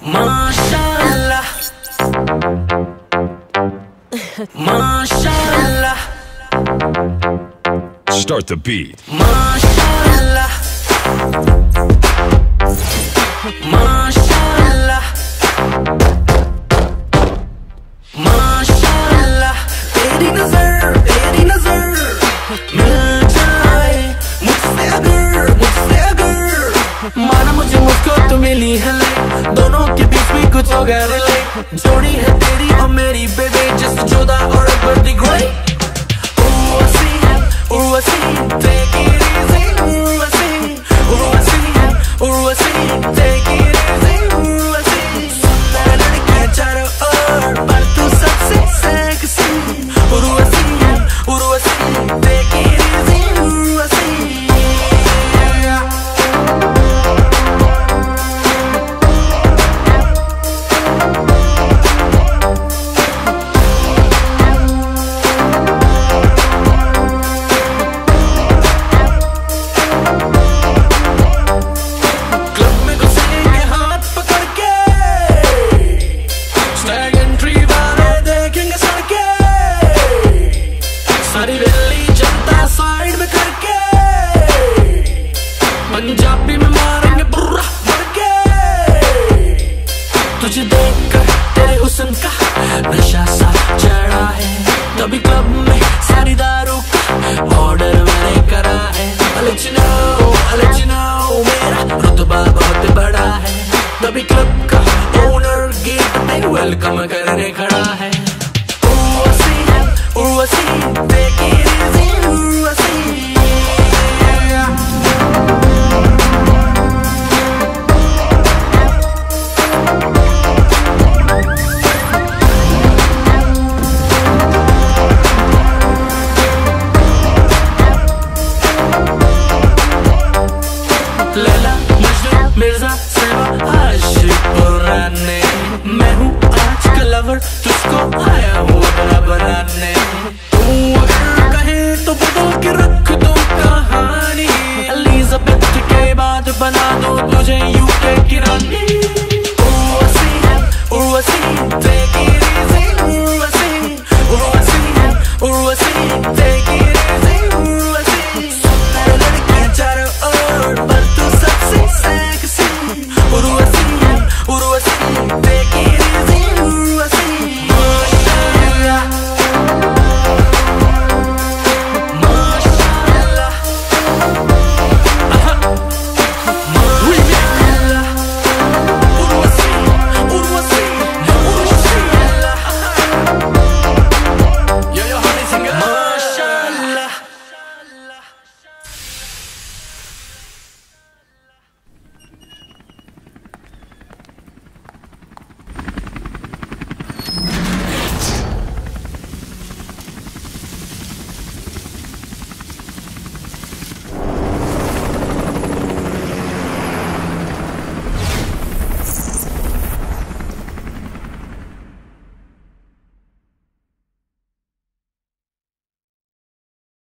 MashaAllah MashaAllah Start the beat. MashaAllah MashaAllah बीच गैर जोड़ी है तेरी और मेरी बेबी जस्ट जोधा और बड़ी दी उर्वशी है Urwasi, सारी रैली जनता साइड में करके। पंजाबी में मारेंगे बुर्रा भर के तुझे देखकर तेरे हुस्न का नशा सा चढ़ा है। तभी क्लब में सारी दारू का ऑर्डर मैंने करा है। You know, मेरा रुतबा बहुत बड़ा है। तभी क्लब का ओनर गेट पे वेलकम करने खड़ा है। लैला मजनू मिर्ज़ा सेवा आशिक मैं हूँ आज का लवर तुझको आया हूँ अपना बनाने। तू अगर कहे तो बदल के रख दो कहानी। एलिजाबेथ के बाद बना दो तुझे यूके की रानी। Urvashi Urvashi take it